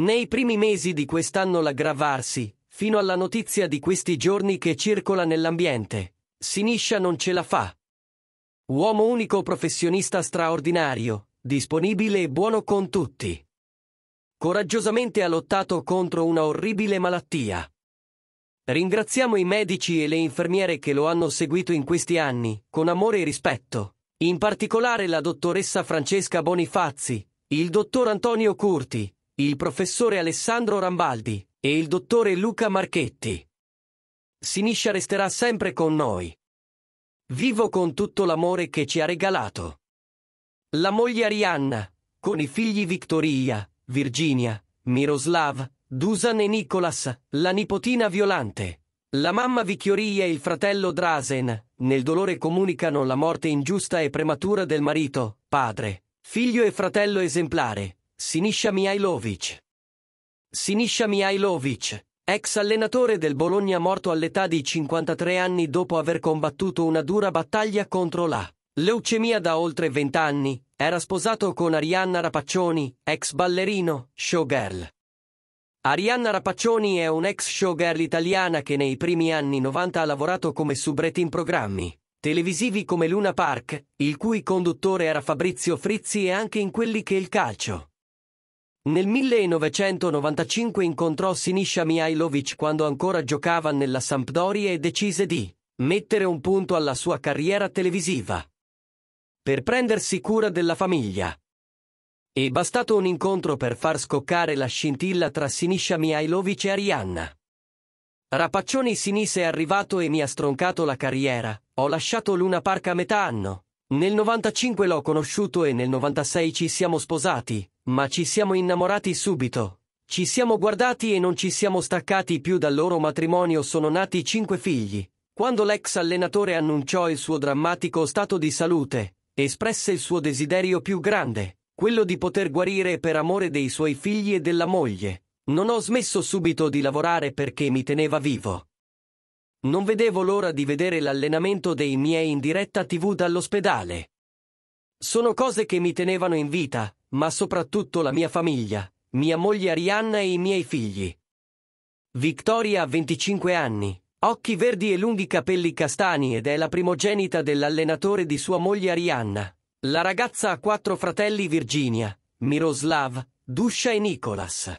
Nei primi mesi di quest'anno l'aggravarsi, fino alla notizia di questi giorni che circola nell'ambiente. Siniscia non ce la fa. Uomo unico professionista straordinario, disponibile e buono con tutti. Coraggiosamente ha lottato contro una orribile malattia. Ringraziamo i medici e le infermiere che lo hanno seguito in questi anni, con amore e rispetto. In particolare la dottoressa Francesca Bonifazzi, il dottor Antonio Curti, il professore Alessandro Rambaldi e il dottore Luca Marchetti. Siniscia resterà sempre con noi. Vivo con tutto l'amore che ci ha regalato. La moglie Arianna, con i figli Victoria, Virginia, Miroslav, Dusan e Nicolas, la nipotina Violante. La mamma Vicchioria e il fratello Drasen, nel dolore comunicano la morte ingiusta e prematura del marito, padre, figlio e fratello esemplare, Sinisha Mihailovic. Sinisha Mihailovic, ex allenatore del Bologna morto all'età di 53 anni dopo aver combattuto una dura battaglia contro la leucemia da oltre 20 anni, era sposato con Arianna Rapaccioni, ex ballerino, showgirl. Arianna Rapaccioni è un'ex showgirl italiana che nei primi anni 90 ha lavorato come soubrette in programmi televisivi come Luna Park, il cui conduttore era Fabrizio Frizzi e anche in quelli che il calcio. Nel 1995 incontrò Sinisha Mihailovic quando ancora giocava nella Sampdoria e decise di mettere un punto alla sua carriera televisiva. Per prendersi cura della famiglia. È bastato un incontro per far scoccare la scintilla tra Sinisha Mihailovic e Arianna. Rapaccioni Sinis è arrivato e mi ha stroncato la carriera. Ho lasciato Luna Park a metà anno. Nel 95 l'ho conosciuto e nel 96 ci siamo sposati, ma ci siamo innamorati subito. Ci siamo guardati e non ci siamo staccati più dal loro matrimonio sono nati cinque figli. Quando l'ex allenatore annunciò il suo drammatico stato di salute, espresse il suo desiderio più grande, quello di poter guarire per amore dei suoi figli e della moglie. Non ho smesso subito di lavorare perché mi teneva vivo. Non vedevo l'ora di vedere l'allenamento dei miei in diretta tv dall'ospedale. Sono cose che mi tenevano in vita, ma soprattutto la mia famiglia, mia moglie Arianna e i miei figli. Victoria ha 25 anni, occhi verdi e lunghi capelli castani ed è la primogenita dell'allenatore di sua moglie Arianna. La ragazza ha quattro fratelli Virginia, Miroslav, Duscia e Nicolas.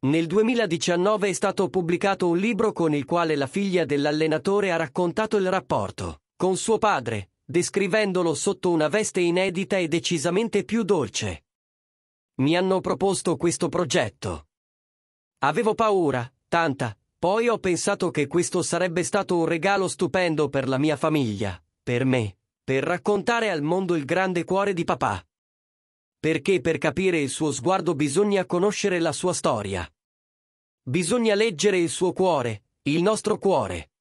Nel 2019 è stato pubblicato un libro con il quale la figlia dell'allenatore ha raccontato il rapporto con suo padre, descrivendolo sotto una veste inedita e decisamente più dolce. Mi hanno proposto questo progetto. Avevo paura, tanta, poi ho pensato che questo sarebbe stato un regalo stupendo per la mia famiglia, per me, per raccontare al mondo il grande cuore di papà. Perché per capire il suo sguardo bisogna conoscere la sua storia. Bisogna leggere il suo cuore, il nostro cuore.